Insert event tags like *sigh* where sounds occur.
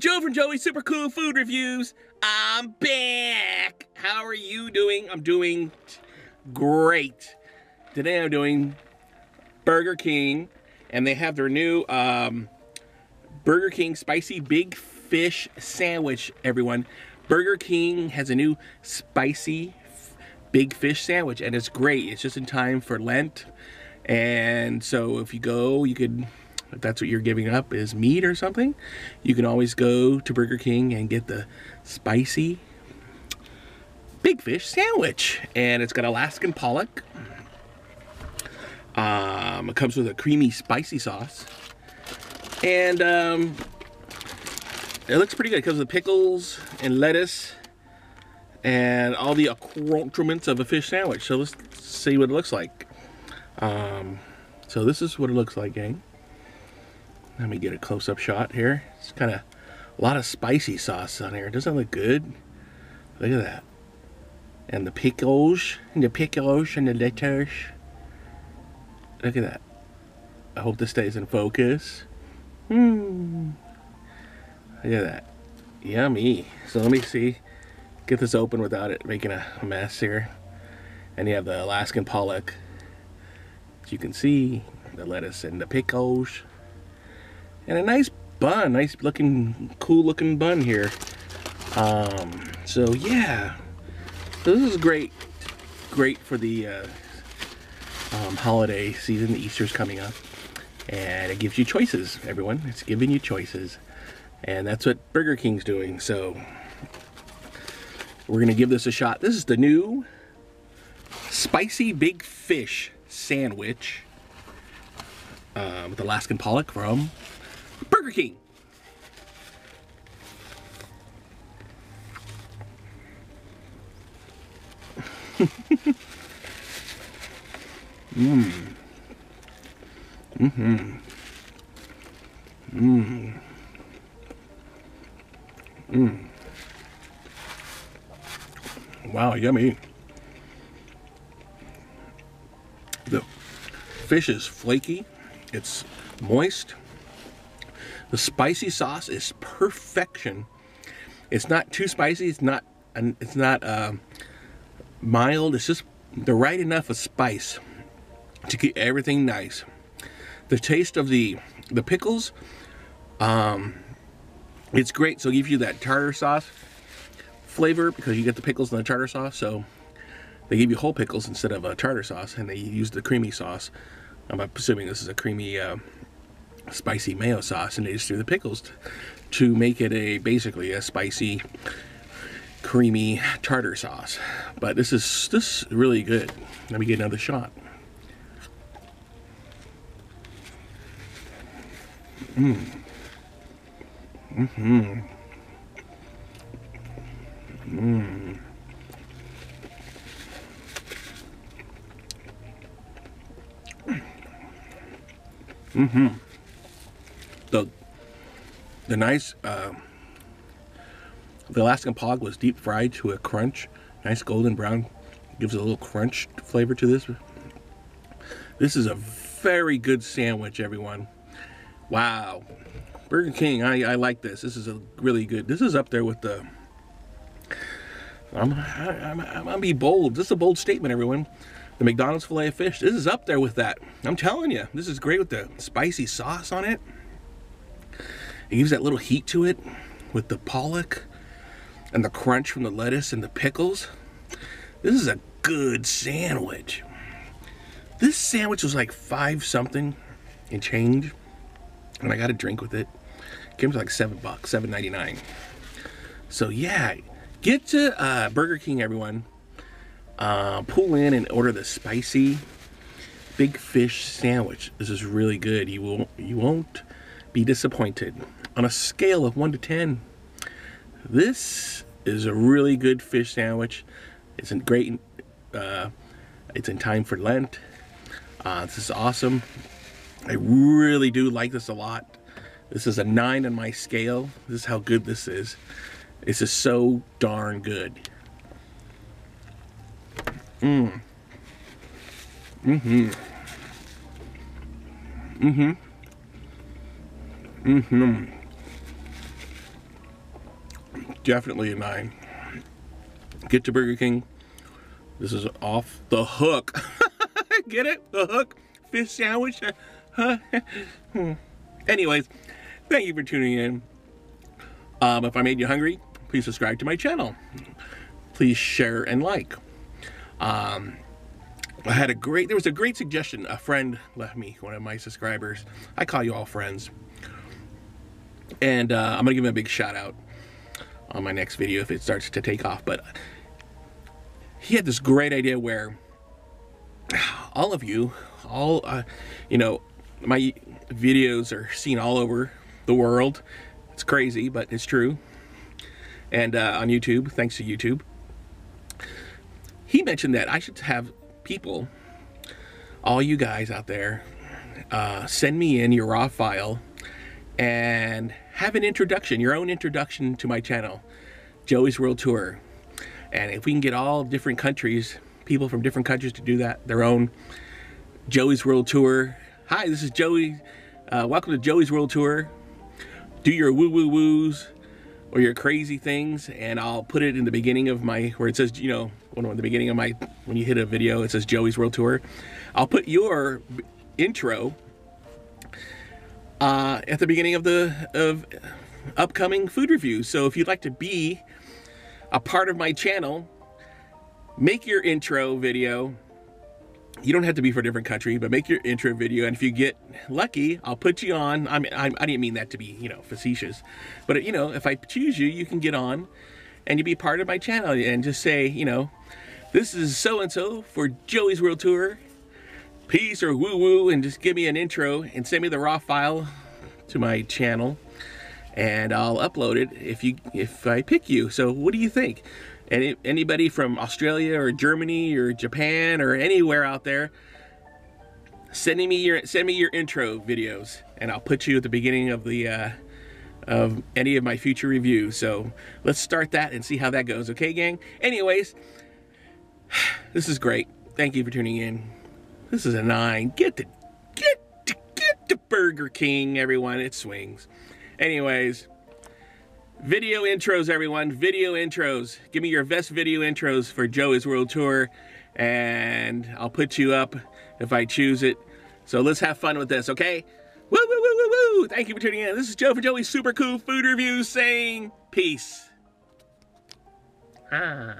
is Joe from Joey's Super Cool Food Reviews. I'm back. How are you doing? I'm doing great. Today I'm doing Burger King, and they have their new um, Burger King Spicy Big Fish Sandwich, everyone. Burger King has a new spicy big fish sandwich, and it's great. It's just in time for Lent. And so if you go, you could if that's what you're giving up is meat or something, you can always go to Burger King and get the spicy big fish sandwich. And it's got Alaskan pollock. Um, it comes with a creamy spicy sauce. And um, it looks pretty good. It comes with pickles and lettuce and all the accoutrements of a fish sandwich. So let's see what it looks like. Um, so this is what it looks like, gang. Let me get a close-up shot here. It's kind of a lot of spicy sauce on here. Doesn't look good. Look at that. And the pickles, and the pickles, and the lettuce. Look at that. I hope this stays in focus. Hmm. Look at that. Yummy. So let me see. Get this open without it making a mess here. And you have the Alaskan pollock. As you can see, the lettuce and the pickles and a nice bun nice looking cool looking bun here. Um, so yeah. So this is great great for the uh, um, holiday season. Easter's coming up. And it gives you choices everyone. It's giving you choices. And that's what Burger King's doing. So we're gonna give this a shot. This is the new spicy big fish sandwich uh, with Alaskan pollock from Burger King. Mmm. Mm-hmm. Mmm. Mmm. Wow, yummy. The fish is flaky. It's moist. The spicy sauce is perfection. It's not too spicy. It's not. It's not uh, mild. It's just the right enough of spice to keep everything nice. The taste of the the pickles, um, it's great. So it gives you that tartar sauce flavor because you get the pickles and the tartar sauce. So they give you whole pickles instead of a tartar sauce, and they use the creamy sauce. I'm assuming this is a creamy. Uh, spicy mayo sauce and they just threw the pickles to make it a basically a spicy creamy tartar sauce. But this is this is really good. Let me get another shot. Mm. mm-hmm. Mm. Mm-hmm the the nice uh, the Alaskan pog was deep fried to a crunch, nice golden brown, gives a little crunch flavor to this. This is a very good sandwich, everyone. Wow, Burger King, I, I like this. This is a really good. This is up there with the. I'm, I'm, I'm gonna be bold. This is a bold statement, everyone. The McDonald's filet of fish. This is up there with that. I'm telling you, this is great with the spicy sauce on it. It gives that little heat to it with the pollock and the crunch from the lettuce and the pickles. This is a good sandwich. This sandwich was like five something and change. And I got a drink with it. it came to like seven bucks, seven ninety nine. So yeah, get to uh, Burger King, everyone. Uh, pull in and order the spicy big fish sandwich. This is really good. You won't you won't be disappointed on a scale of 1 to 10, this is a really good fish sandwich. It's in great, uh, it's in time for Lent. Uh, this is awesome. I really do like this a lot. This is a 9 on my scale. This is how good this is. This is so darn good. Mmm. Mm-hmm. Mm-hmm. Mm-hmm. definitely a nine. Get to Burger King. This is off the hook. *laughs* Get it? The hook? Fish sandwich? Huh? *laughs* Anyways, thank you for tuning in. Um, if I made you hungry, please subscribe to my channel. Please share and like. Um, I had a great, there was a great suggestion a friend left me, one of my subscribers. I call you all friends. And uh, I'm to give him a big shout out on my next video if it starts to take off. But he had this great idea where all of you, all, uh, you know, my videos are seen all over the world. It's crazy, but it's true. And uh, on YouTube, thanks to YouTube. He mentioned that I should have people, all you guys out there, uh, send me in your raw file and have an introduction, your own introduction to my channel, Joey's World Tour. And if we can get all different countries, people from different countries to do that, their own Joey's World Tour. Hi, this is Joey. Uh, welcome to Joey's World Tour. Do your woo woo woos or your crazy things, and I'll put it in the beginning of my, where it says, you know, when at the beginning of my, when you hit a video, it says Joey's World Tour. I'll put your intro uh, at the beginning of the of upcoming food reviews. So if you'd like to be a part of my channel, make your intro video. You don't have to be for a different country, but make your intro video. And if you get lucky, I'll put you on. I mean, I, I didn't mean that to be, you know, facetious. But, you know, if I choose you, you can get on and you be part of my channel and just say, you know, this is so-and-so for Joey's World Tour. Peace or woo-woo and just give me an intro and send me the raw file to my channel and I'll upload it if you if I pick you. So what do you think? Any, anybody from Australia or Germany or Japan or anywhere out there, sending me your send me your intro videos and I'll put you at the beginning of the uh, of any of my future reviews. So let's start that and see how that goes. Okay, gang? Anyways, *sighs* this is great. Thank you for tuning in. This is a nine. Get to get to get to Burger King, everyone. It swings. Anyways, video intros, everyone. Video intros. Give me your best video intros for Joey's World Tour, and I'll put you up if I choose it. So let's have fun with this, okay? Woo, woo, woo, woo, woo. Thank you for tuning in. This is Joe for Joey's Super Cool Food Reviews saying peace. Ah.